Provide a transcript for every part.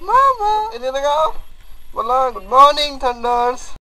Mama! Is it I go, Well, uh, good morning, Thunders!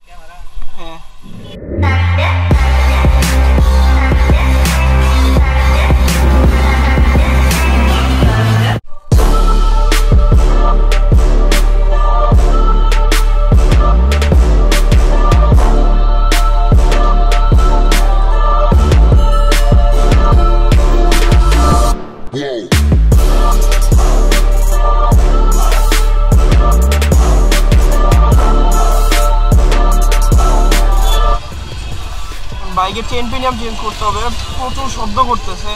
বাইকের chain pinion change করতে হবে। প্রচুর শব্দ করতেছে।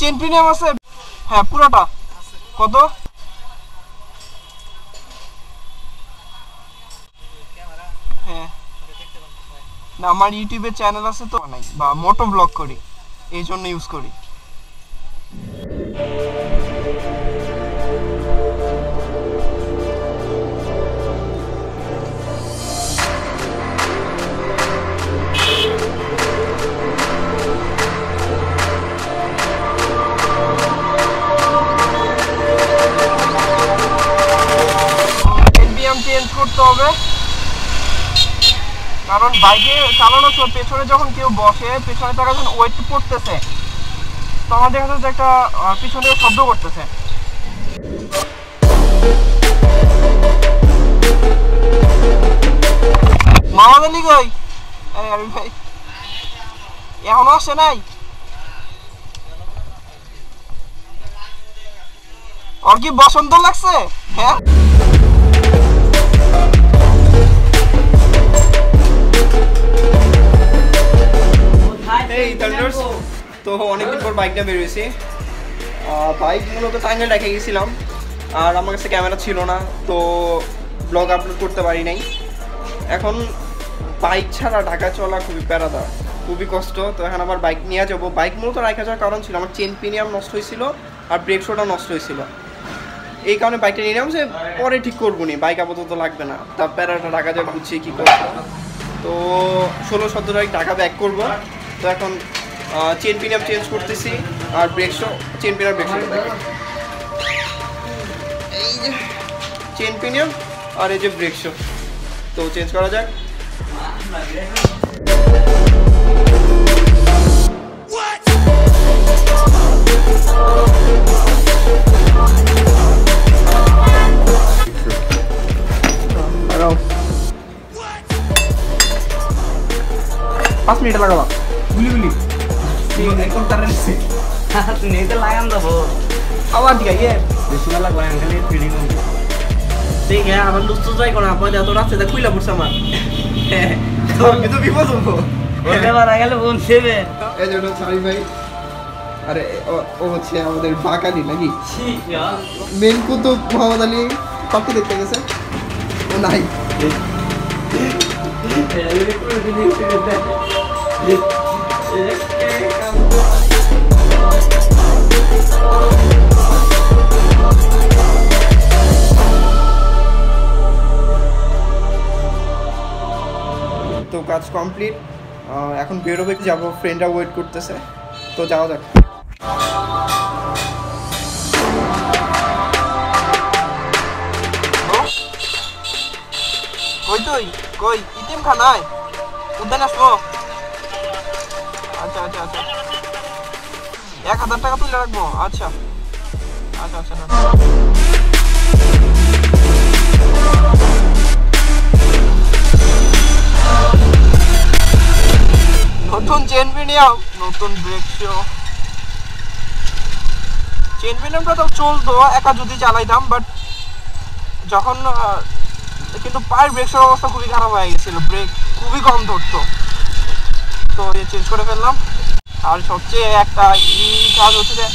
চেন প্রিমিয়াম আছে? হ্যাঁ পুরোটা। কত হ্যাঁ না, আমার ইউটিউবে চ্যানেল আছে তো নাই বা মোটো ব্লগ করি, এই জন্য ইউজ করি। কারণ বাইকে চালানোর সময় পেছনে যখন কেউ বসে, পেছনে তারা যখন ওয়েট পড়তেছে, তখন দেখা যাচ্ছে একটা পিছনে শব্দ করতেছে। ভাই। এখনও আসে নাই? ওর কি বসন্ত লাগছে? হ্যাঁ? তো অনেকদিন পর বাইকটা বেরিয়েছি। বাইক মূলত টাঙ্গাইল রেখে গেছিলাম। আর আমার কাছে ক্যামেরা ছিল না, তো ব্লগ আপলোড করতে পারি নাই। এখন বাইক ছাড়া ঢাকা চলা খুবই প্যারাদা খুবই কষ্ট। তো এখন আবার বাইক নিয়ে যাব। বাইক মূলত রাখা যাওয়ার কারণ ছিল, আমার চেন পিনিয়াম নষ্ট হয়েছিল আর ব্রেক শোটা নষ্ট হয়েছিল। এই কারণে বাইকটা নিয়ে নিলাম যে পরে ঠিক করব নি। বাইক আপাতত লাগবে না। তার প্যারাটা ঢাকা যাক বুঝছি কী করব? তো ষোলো সতেরো তারিখ টাকা ব্যাক করব। তো এখন চেন পিনিয়াম চেঞ্জ করতেছি আর brake shoe chain pinion brake shoe এই যে চেন পিনিয়াম আর এই যে ব্রেক শো তো চেঞ্জ করা যাক লাগাও পাঁচ মিনিট লাগাবা গুলি এখন তারা নিচ্ছে নেতে লাগান দেবো আবার ইয়ে ফিডিং ঠিক হ্যাঁ আমার লুচু যাই কোনো আপনার এত রাস্তাতে খুইলা পড়ছে আমার কিন্তু বিপদ হব এটা মারা গেলে বোন সেবে এই জন্য সারি ভাই আরে ও- ও হচ্ছে আমাদের বাকালি নাকি মেন কুতুব মোহাম্মদ আলী পাখি দেখতে গেছে ও নাই তো কাজ কমপ্লিট। এখন বেরোবে যাব? ফ্রেন্ডরা ওয়েট করতেছে। তো যাওয়া যাক। কই তুই? কই? ইতিম খানায় উদ্যান আসব? আচ্ছা আচ্ছা আচ্ছা এক হাজার টাকা তুলে রাখব? আচ্ছা। আচ্ছা আচ্ছা নতুন চেন পিনিয়াম নতুন ব্রেক শো চেন পিনিয়ামটা তো চলতো, একা যদি চালাইতাম বাট যখন কিন্তু পায়ের ব্রেক অবস্থা খুবই খারাপ হয়ে গেছিল। ব্রেক খুবই কম ধরতো। তো চেঞ্জ করে ফেললাম। আর সবচেয়ে একটা ই কাজ হচ্ছে যে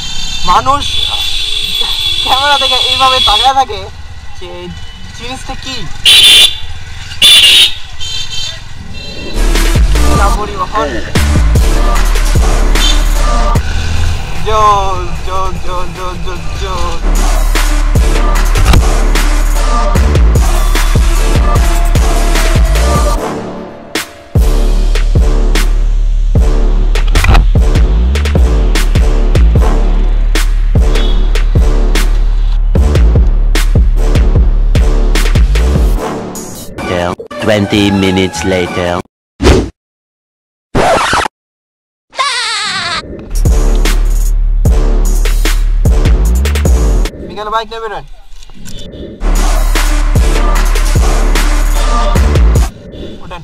মানুষ ক্যামেরা থেকে এইভাবে তাকায় থাকে যে জিনিসটা কি? জোস জোস 20 minutes later. বিকালে বাইক নিয়ে বেরোন উঠেন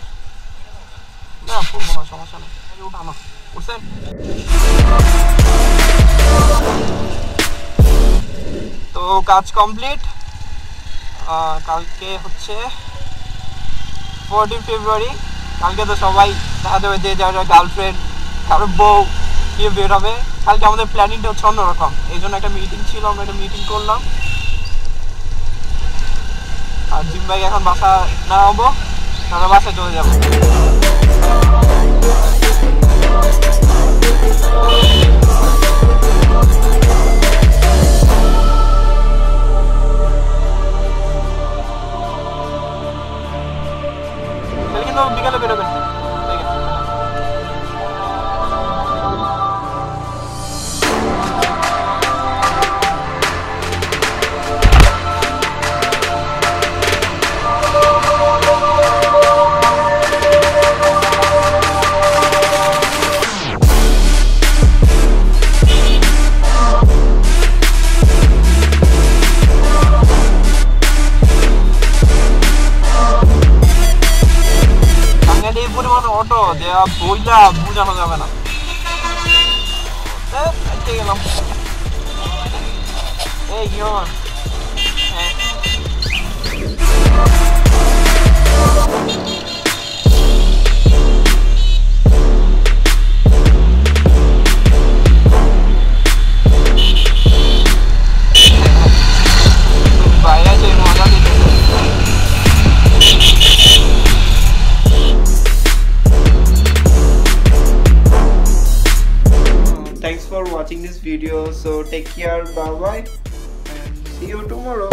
না পড়ব না সমস্যা নেই আগে উঠানো উঠছেন তো কাজ কমপ্লিট কালকে হচ্ছে ফোরটিন ফেব্রুয়ারি কালকে তো সবাই দেখা যাবে যে যার গার্লফ্রেন্ড কারও বউ নিয়ে বের হবে কালকে আমাদের প্ল্যানিংটা হচ্ছে অন্যরকম এই জন্য একটা মিটিং ছিল, আমরা একটা মিটিং করলাম। আর জিম ভাই এখন বাসা না হব তাহলে বাসায় চলে যাব। 내가 보일라 무장선 가면 네? 이게 너무 에이 귀여워 네. Watching this video. So take care. Bye bye and see you tomorrow